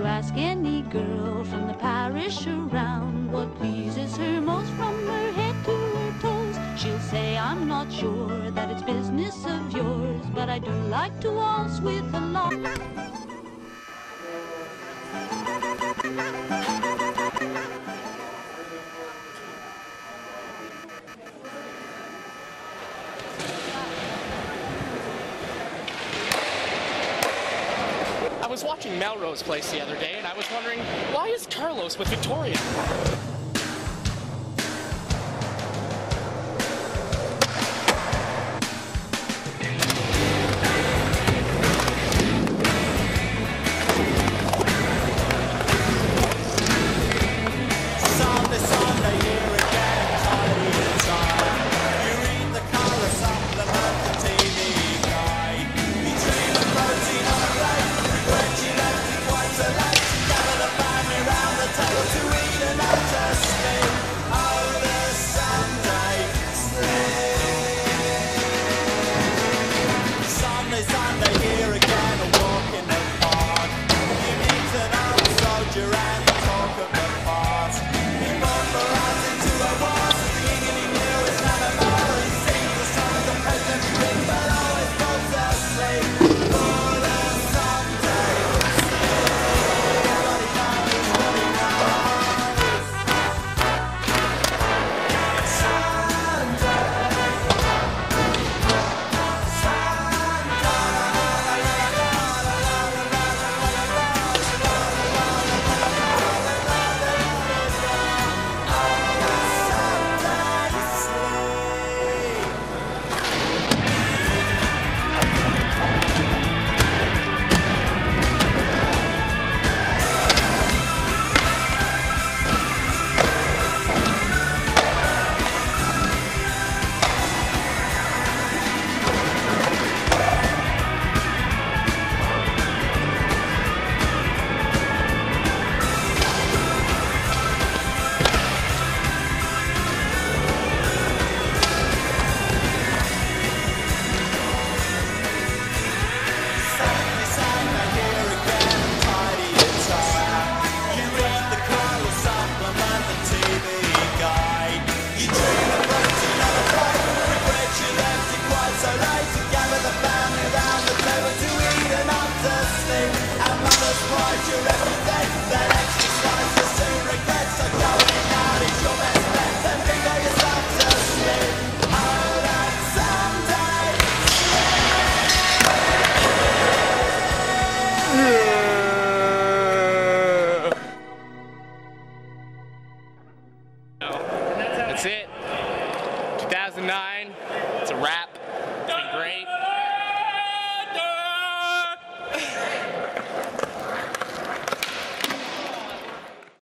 you ask any girl from the parish around what pleases her most from her head to her toes, she'll say, I'm not sure that it's business of yours, but I do like to waltz with the law. was watching Melrose Place the other day, and I was wondering, why is Carlos with Victoria? That's it. 2009. It's a wrap.